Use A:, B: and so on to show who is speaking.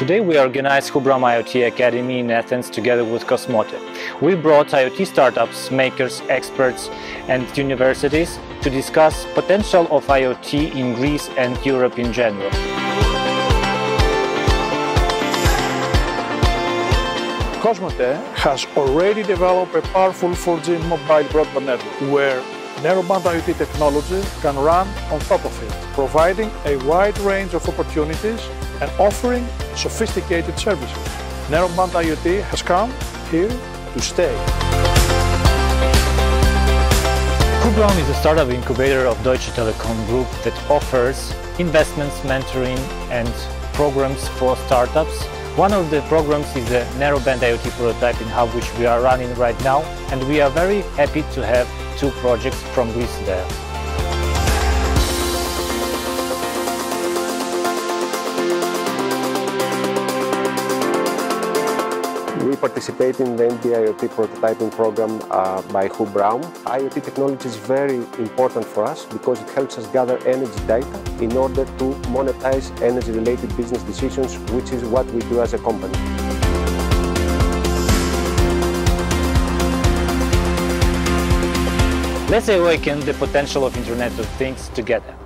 A: Today we organized hub:raum IoT Academy in Athens together with Cosmote. We brought IoT startups, makers, experts and universities to discuss potential of IoT in Greece and Europe in general.
B: Cosmote has already developed a powerful 4G mobile broadband network where narrowband IoT technology can run on top of it, providing a wide range of opportunities and offering sophisticated services. Narrowband IoT has come here to stay.
A: hub:raum is a startup incubator of Deutsche Telekom Group that offers investments, mentoring and programs for startups one of the programs is the Narrowband IoT prototyping hub which we are running right now and we are very happy to have two projects from Greece there.
C: We participate in the NB-IoT prototyping program uh, by hub:raum. IoT technology is very important for us because it helps us gather energy data in order to monetize energy-related business decisions, which is what we do as a company.
A: Let's awaken the potential of Internet of Things together.